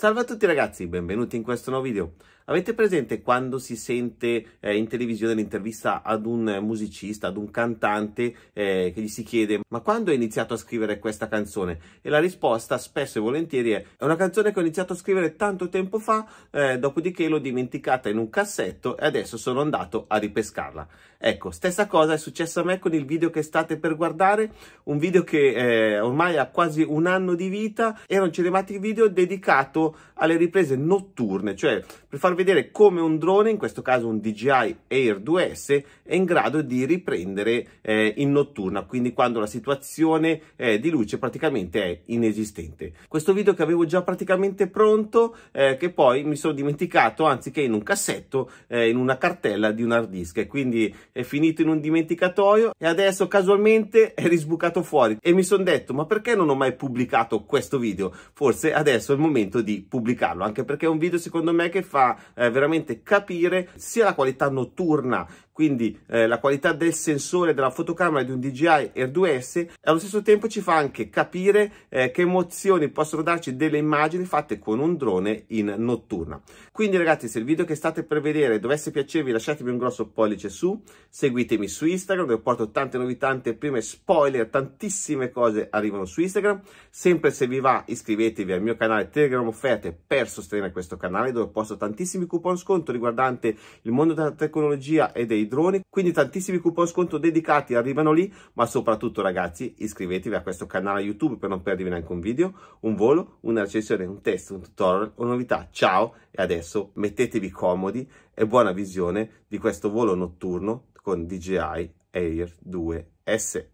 Salve a tutti ragazzi, benvenuti in questo nuovo video. Avete presente quando si sente eh, in televisione l'intervista ad un musicista, ad un cantante eh, che gli si chiede ma quando hai iniziato a scrivere questa canzone? E la risposta spesso e volentieri è è una canzone che ho iniziato a scrivere tanto tempo fa, eh, dopodiché l'ho dimenticata in un cassetto e adesso sono andato a ripescarla. Ecco, stessa cosa è successa a me con il video che state per guardare, un video che eh, ormai ha quasi un anno di vita, era un cinematic video dedicato alle riprese notturne, cioè per farvi vedere come un drone, in questo caso un DJI Air 2S, è in grado di riprendere eh, in notturna, quindi quando la situazione eh, di luce praticamente è inesistente. Questo video che avevo già praticamente pronto, eh, che poi mi sono dimenticato, anziché in un cassetto, eh, in una cartella di un hard disk, e quindi è finito in un dimenticatoio e adesso casualmente è risbucato fuori. E mi sono detto, ma perché non ho mai pubblicato questo video? Forse adesso è il momento di pubblicarlo, anche perché è un video secondo me che fa eh, veramente capire sia la qualità notturna quindi eh, la qualità del sensore della fotocamera di un DJI Air 2S e allo stesso tempo ci fa anche capire eh, che emozioni possono darci delle immagini fatte con un drone in notturna. Quindi ragazzi se il video che state per vedere dovesse piacervi lasciatemi un grosso pollice su, seguitemi su Instagram dove porto tante novità, tante prime spoiler, tantissime cose arrivano su Instagram. Sempre se vi va iscrivetevi al mio canale Telegram Offerte per sostenere questo canale dove posto tantissimi coupon sconto riguardante il mondo della tecnologia e dei droni, quindi tantissimi coupon sconto dedicati arrivano lì, ma soprattutto ragazzi iscrivetevi a questo canale YouTube per non perdervi neanche un video, un volo, una recensione, un test, un tutorial o novità. Ciao e adesso mettetevi comodi e buona visione di questo volo notturno con DJI Air 2S.